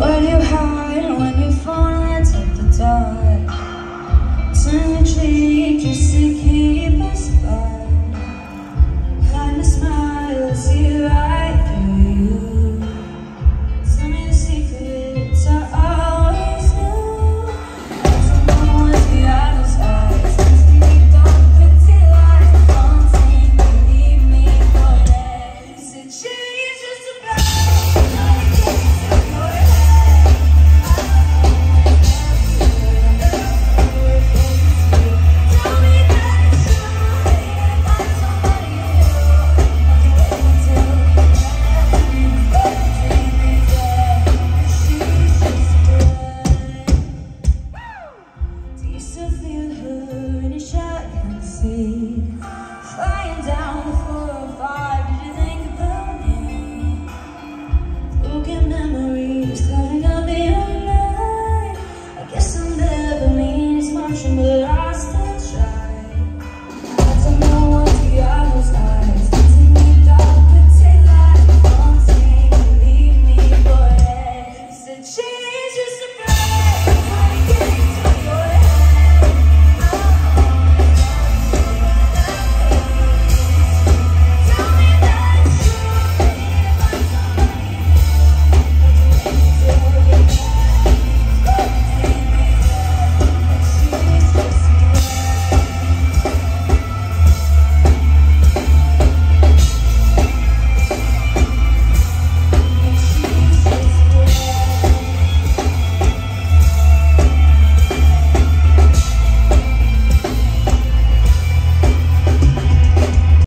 Do you hide see Flying down the 405 Did you think about me? Broken memories Clouding up the night I guess I'll never mean as much in my